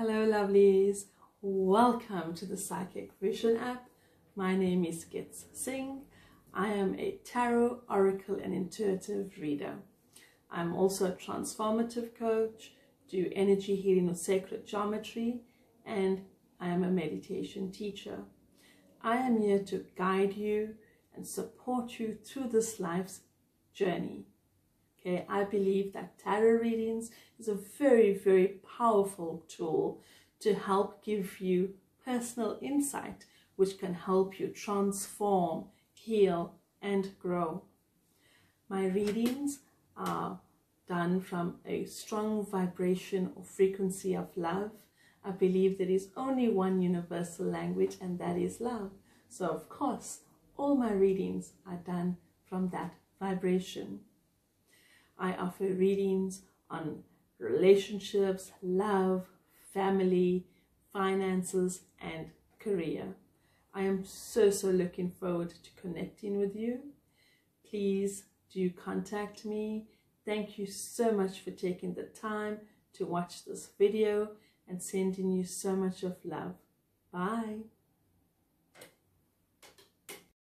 Hello, lovelies. Welcome to the Psychic Vision app. My name is Gits Singh. I am a tarot, oracle, and intuitive reader. I'm also a transformative coach, do energy healing with sacred geometry, and I am a meditation teacher. I am here to guide you and support you through this life's journey. Okay, I believe that tarot readings is a very, very powerful tool to help give you personal insight, which can help you transform, heal, and grow. My readings are done from a strong vibration or frequency of love. I believe there is only one universal language, and that is love. So, of course, all my readings are done from that vibration. I offer readings on relationships, love, family, finances, and career. I am so, so looking forward to connecting with you. Please do contact me. Thank you so much for taking the time to watch this video and sending you so much of love. Bye.